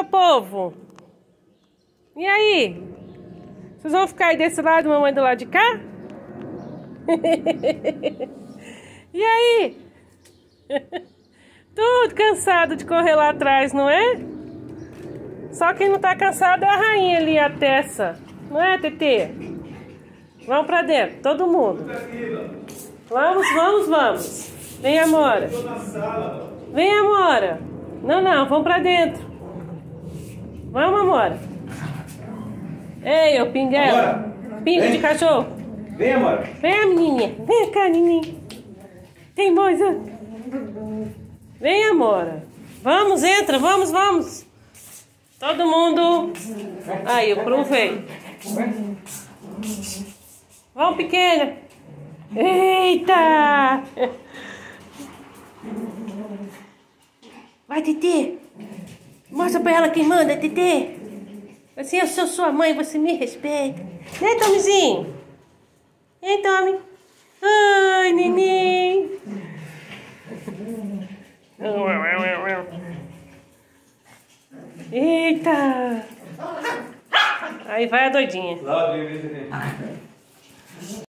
meu povo? E aí? Vocês vão ficar aí desse lado, mamãe do lado de cá? e aí? Tudo cansado de correr lá atrás, não é? Só quem não tá cansado é a rainha ali, a Tessa. Não é, Tetê? Vamos pra dentro, todo mundo. Vamos, vamos, vamos. Vem, Amora. Vem, Amora. Não, não, vamos pra dentro. Vamos, Amora. Ei, ô pinguela. Pingo de cachorro. Vem, Amora. Vem, menininha. Vem cá, menininha. Teimosa. Vem, Amora. Vamos, entra, vamos, vamos. Todo mundo. Aí, o Prum veio. Vamos, pequena. Eita! Vai, Titi. Mostra pra ela quem manda, Titi. Assim, eu sou sua mãe, você me respeita. Né, Tomizinho? Hein, Tommy? Ai, neném. Eita! Aí vai a doidinha.